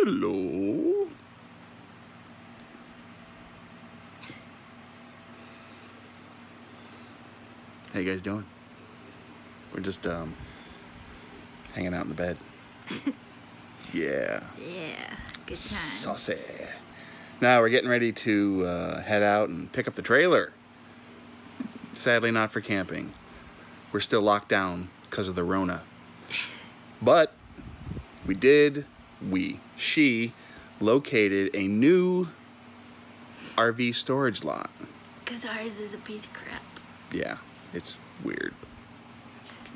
Hello. How you guys doing? We're just um hanging out in the bed. yeah. Yeah, good time. Saucy. Now we're getting ready to uh, head out and pick up the trailer. Sadly, not for camping. We're still locked down because of the Rona. But we did, we, she located a new RV storage lot. Because ours is a piece of crap. Yeah, it's weird.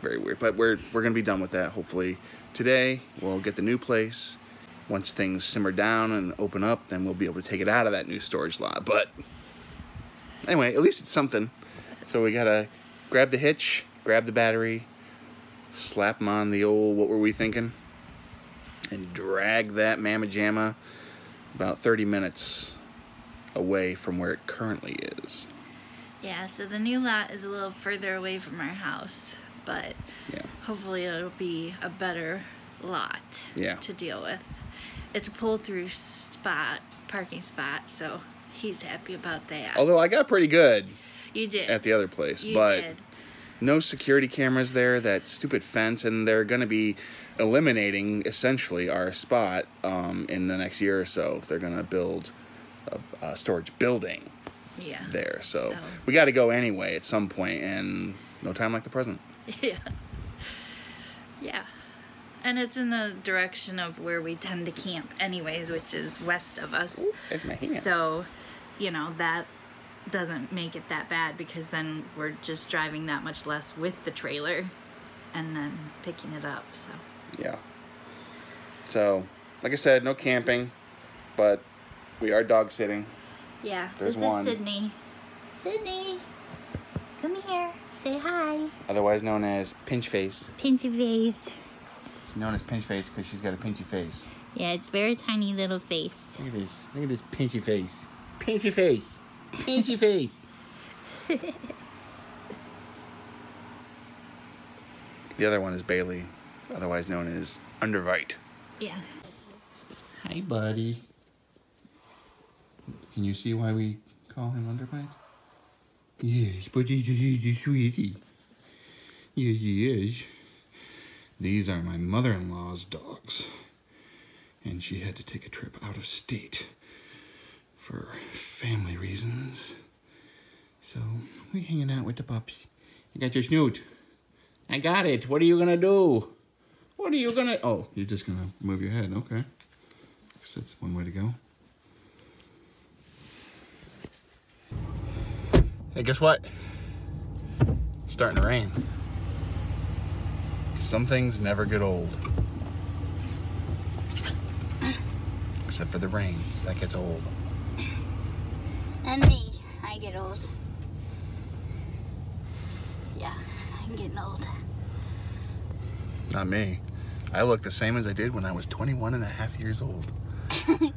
Very weird. But we're we're gonna be done with that hopefully today. We'll get the new place. Once things simmer down and open up, then we'll be able to take it out of that new storage lot. But anyway, at least it's something. So we gotta grab the hitch, grab the battery, slap them on the old what were we thinking, and drag that mamma jamma about 30 minutes away from where it currently is. Yeah, so the new lot is a little further away from our house, but Yeah. hopefully it'll be a better lot Yeah. to deal with. It's a pull through spot, parking spot, so he's happy about that. Although I got pretty good you did. at the other place, you but did. No security cameras there, that stupid fence, and they're going to be eliminating essentially our spot um, in the next year or so. They're going to build a, a storage building Yeah. there, so, So- we got to go anyway at some point, and no time like the present. Yeah. Yeah. And it's in the direction of where we tend to camp anyways, which is west of us. Hand. So, you know, that doesn't make it that bad because then we're just driving that much less with the trailer and then picking it up. So, Yeah. So, like I said, no camping, but we are dog sitting. yeah, There's this one. is Sydney. Sydney, come here. Say hi. Otherwise known as pinch face. Pinchy faced. She's known as pinch face because she's got a pinchy face. Yeah, it's very tiny little face. Look at this. Look at this pinchy face. Pinchy face. Pinchy face. the other one is Bailey, otherwise known as Underbite. Yeah. Hi, buddy. Can you see why we call him Underbite? Yes, but he's a sweetie. Yes, he is. These are my mother-in-law's dogs. And she had to take a trip out of state for family reasons. So, we hanging out with the pups. You got your snoot. I got it. What are you gonna do? What are you gonna... Oh, you're just gonna move your head. Okay. That's one way to go. Hey, guess what? It's starting to rain. Some things never get old. Except for the rain. That gets old. And me. I get old. Yeah, I'm getting old. Not me. I look the same as I did when I was 21 and a half years old.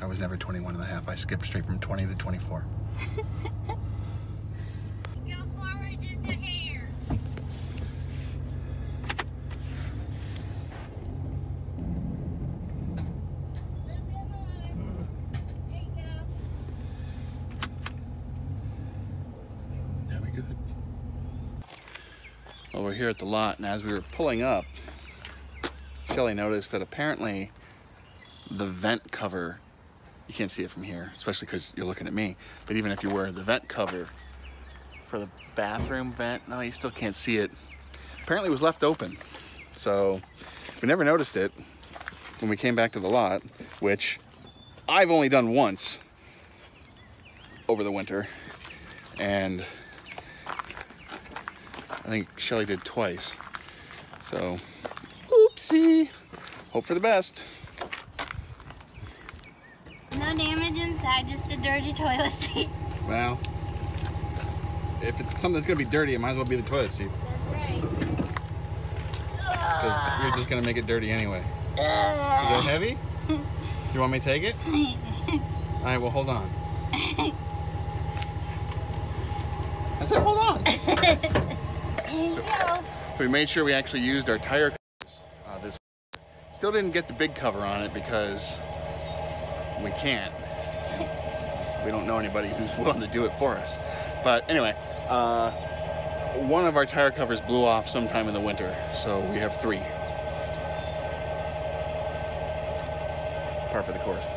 I was never 21 and a half. I skipped straight from 20 to 24. Go forward just a hair. Little bit more. There you go. Very good. Well, we're here at the lot, and as we were pulling up, Shelly noticed that apparently the vent cover, you can't see it from here, especially because you're looking at me, but even if you were, the vent cover for the bathroom vent, no, you still can't see it, apparently was left open. So we never noticed it when we came back to the lot, which I've only done once over the winter. And I think Shelly did twice. So, oopsie. Hope for the best. No damage inside, just a dirty toilet seat. Well, if it's something that's gonna be dirty, it might as well be the toilet seat. That's right. Because you're just gonna make it dirty anyway. Is that heavy? You want me to take it? All right, well, hold on. I said, hold on. You. We made sure we actually used our tire covers, uh, this still didn't get the big cover on it because we can't. We don't know anybody who's willing to do it for us. But anyway, uh, one of our tire covers blew off sometime in the winter, so we have three. Par for the course.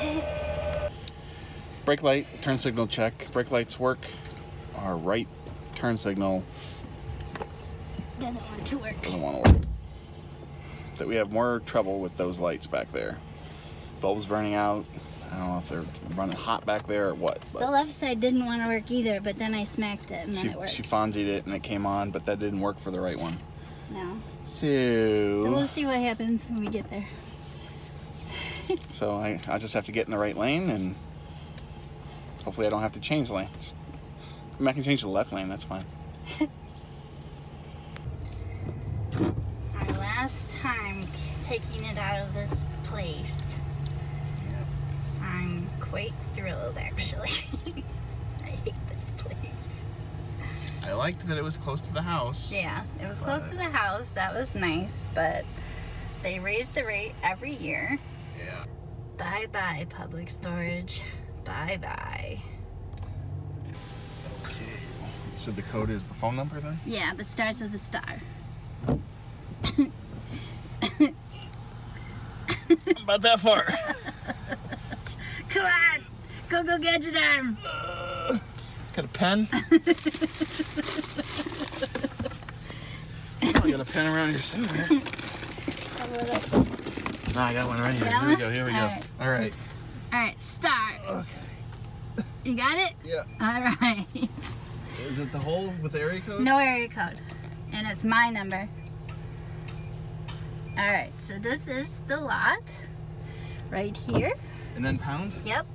Brake light, turn signal check. Brake lights work. Our right turn signal Doesn't want to work. doesn't want to work. That we have more trouble with those lights back there. Bulbs burning out. I don't know if they're running hot back there or what. The left side didn't want to work either, but then I smacked it and then she, it worked. she fonzied it and it came on, but that didn't work for the right one. no. So, So we'll see what happens when we get there. so I, I just have to get in the right lane and hopefully I don't have to change lanes. I mean, I can change the left lane, that's fine. Our last time taking it out of this place. I'm quite thrilled actually. I hate this place. I liked that it was close to the house. Yeah, it was close to the house. That was nice, but they raise the rate every year. Yeah. Bye bye, public storage. Bye bye. Okay. So the code is the phone number then? Yeah, but starts with a star. About that far. Come on! Go, go, gadget arm! Got a pen? I got a pen around here somewhere. No, I got one right here. Got Here we go. Here we go. Alright. All right. Alright, start. Okay. You got it? Yeah. Alright. Is it the hole with the area code? No area code. And it's my number. Alright, so this is the lot. Right here. And then pound. Yep.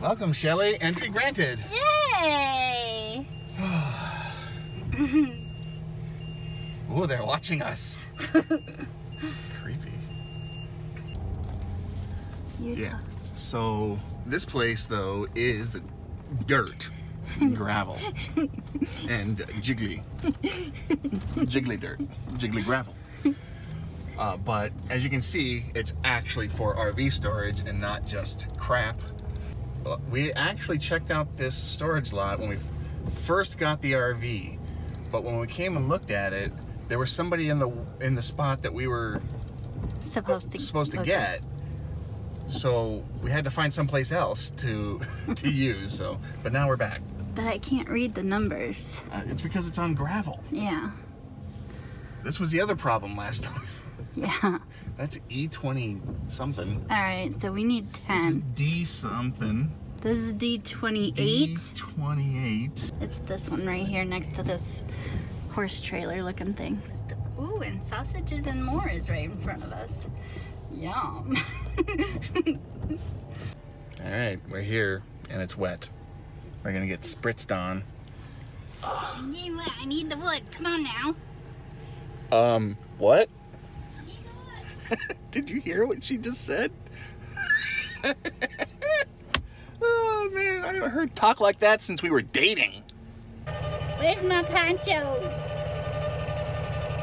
Welcome, Shelly. Entry granted. Yay! Ooh, they're watching us. Creepy. Yeah. So this place though is the dirt, gravel, and jiggly, jiggly dirt, jiggly gravel. Uh, but as you can see, it's actually for RV storage and not just crap. We actually checked out this storage lot when we first got the RV, but when we came and looked at it, there was somebody in the in the spot that we were Supposed to supposed to okay. get. So we had to find someplace else to to use. So, but now we're back. But I can't read the numbers. Uh, it's because it's on gravel. Yeah. This was the other problem last time. Yeah. That's E20 something. Alright, so we need 10. This is 10. D something. This is D28. D28. It's this one right here next to this horse trailer looking thing. Ooh, and sausages and more is right in front of us. Yum. All right, we're here and it's wet. We're gonna get spritzed on. I need the wood. Come on now. Um, what? Did you hear what she just said? oh man, I haven't heard talk like that since we were dating. Where's my poncho?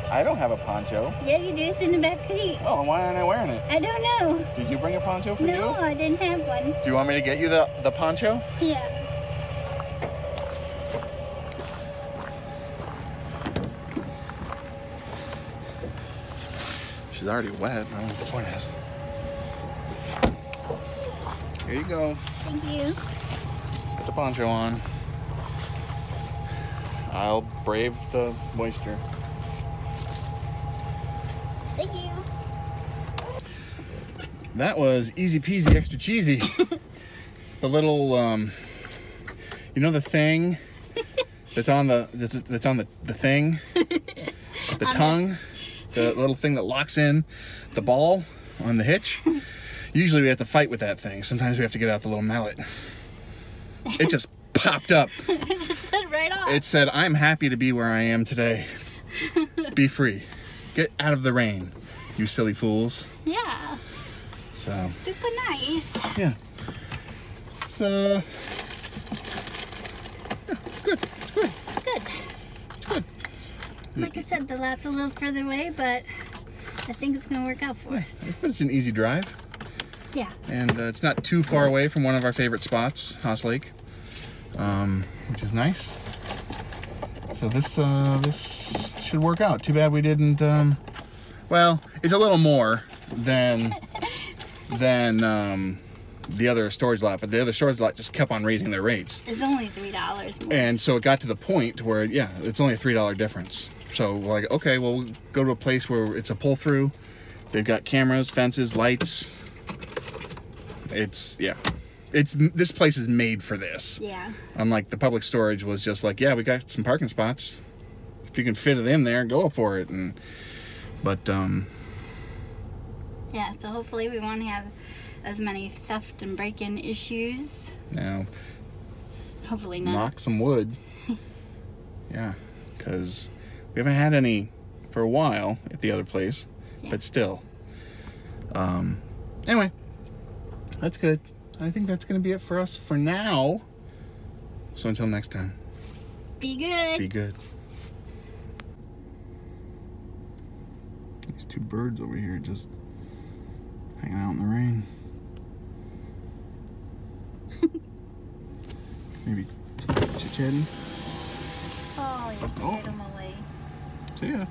I don't have a poncho. Yeah, you do. It's in the back seat. Oh, why aren't I wearing it? I don't know. Did you bring a poncho for No, you? I didn't have one. Do you want me to get you the, the poncho? Yeah. She's already wet. I don't know what the point is. Here you go. Thank you. Put the poncho on. I'll brave the moisture. Thank you. That was easy peasy, extra cheesy. the little, um, you know, the thing that's on the that's, on the the thing, the tongue, the little thing that locks in the ball on the hitch. Usually we have to fight with that thing. Sometimes we have to get out the little mallet. It just popped up. it just said right off. It said, "I'm happy to be where I am today. Be free. Get out of the rain, you silly fools." yeah. So. Super nice. Yeah. So, yeah, good, good. Good. like I said, the lot's a little further away, but I think it's gonna work out for us. But it's an easy drive, Yeah. and uh, it's not too far away from one of our favorite spots, Haas Lake, um, which is nice. So this uh, this should work out. Too bad we didn't. Um, well, it's a little more than than um, the other storage lot, but the other storage lot just kept on raising their rates. It's only three dollars more. And so it got to the point where, yeah, it's only a three dollar difference. So we're like, okay, well, we'll go to a place where it's a pull through. They've got cameras, fences, lights. It's yeah, it's this place is made for this. Yeah. Unlike the public storage was just like, yeah, we got some parking spots. If you can fit it in there, go for it. And but um, Yeah. So hopefully we won't have as many theft and break-in issues. now Hopefully not. knock some wood. yeah, because we haven't had any for a while at the other place, Yeah. but still. Um, anyway, that's good. I think that's going to be it for us for now. So until next time, Be good. be good. These two birds over here just hanging out in the rain. Maybe chit chatting. oh, you Oh. scared him away. See ya.